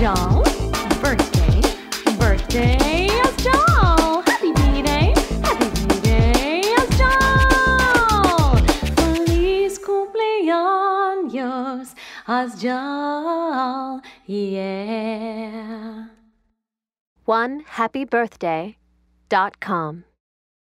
doll. Birthday, birthday, yes, doll. Happy birthday, happy B-Day, yes. Feliz cumpleaños, Asjal, yeah. One happy birthday dot com.